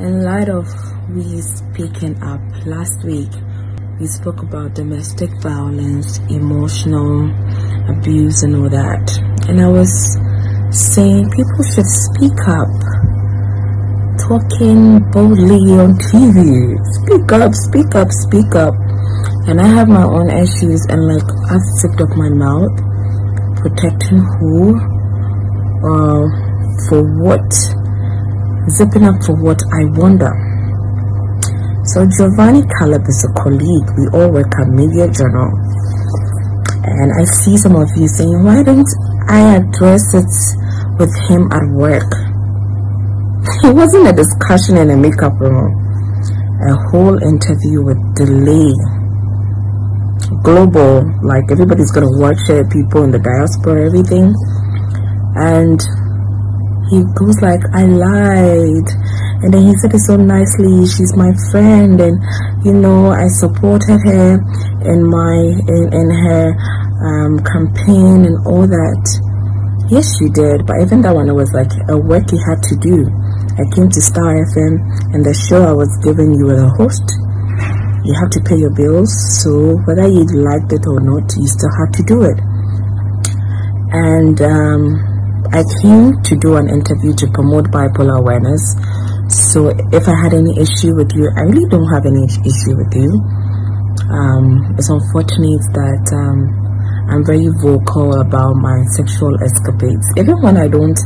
in light of we speaking up last week we spoke about domestic violence emotional abuse and all that. And i was saying people should speak up talking boldly on tv speak up speak up speak up. And i have my own issues and like i've zipped up my mouth protecting who uh for what zipping up for what I wonder. So Giovani Caleb is a colleague. We all work at Media General. And I see some of you saying, why don't I address it with him at work? It wasn't a discussion in a makeup room. A whole interview with Delay. Global, like everybody's gonna watch it, people in the diaspora, everything. And he goes like i lied. And then he said it so nicely she's my friend and you know i supported her in my in, in her um, campaign and all that. Yes she did but even that one it was like a work he had to do. I came to Starr fm and the show i was giving you were the host. You have to pay your bills so whether you liked it or not you still had to do it. And um I came to do an interview to promote bipolar awareness. So if I had any issue with you, I really don't have any issue with you. Um, it's unfortunate that um, I'm very vocal about my sexual escapades. Even when I don't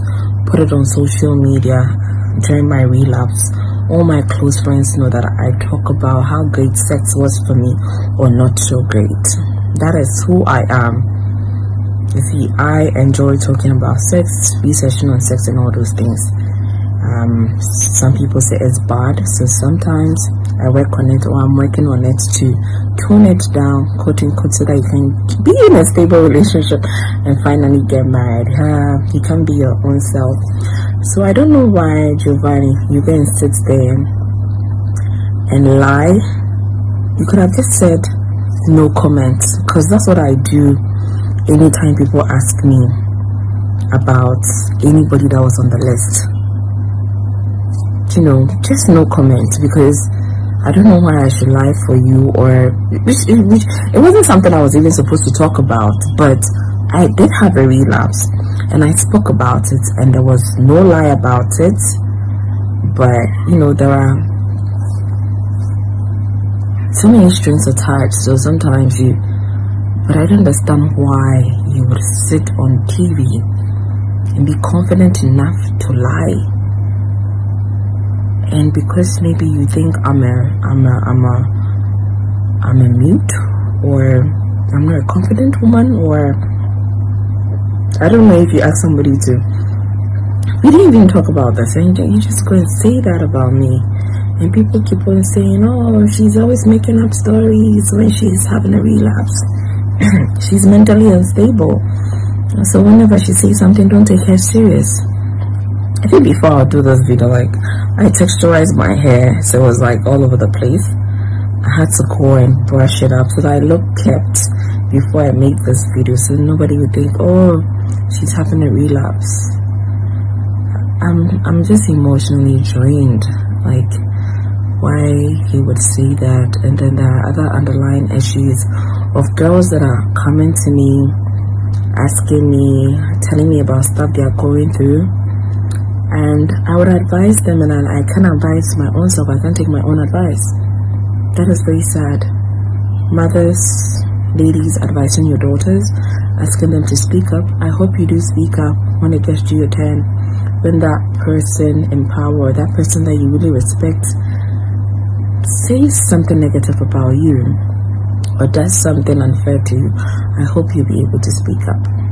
put it on social media during my relapse, all my close friends know that I talk about how great sex was for me or not so great. That is who I am you see, I enjoy talking about sex, researching on sex and all those things. Um, some people say it's bad, so sometimes I work on it or I'm working on it to tone it down, quote unquote, so that you can be in a stable relationship and finally get married. Uh, you can be your own self. So I don't know why, Giovani, you then sit there and lie. You could have just said no comments because that's what I do anytime people ask me about anybody that was on the list you know just no comment because I don't know why I should lie for you or which, which, it wasn't something I was even supposed to talk about but I did have a relapse and I spoke about it and there was no lie about it. But you know there are so many strings attached so sometimes you but I don't understand why you would sit on TV and be confident enough to lie. And because maybe you think I'm a I'm a I'm a I'm a mute or I'm not a confident woman or I don't know if you ask somebody to we didn't even talk about this and you just go and say that about me and people keep on saying oh she's always making up stories when she's having a relapse she's mentally unstable. So whenever she says something, don't take her serious. I think before I do this video, like I texturized my hair, so it was like all over the place. I had to go and brush it up so that I look kept before I make this video, so nobody would think, oh, she's having a relapse. I'm I'm just emotionally drained. Like why he would say that, and then there are other underlying issues of girls that are coming to me asking me telling me about stuff they are going through. And i would advise them and i, I can't advise my own self. I can't take my own advice. That is very sad. Mothers ladies advising your daughters asking them to speak up. I hope you do speak up when it gets to your turn. When that person in power that person that you really respect says something negative about you or does something unfair to you, I hope you'll be able to speak up.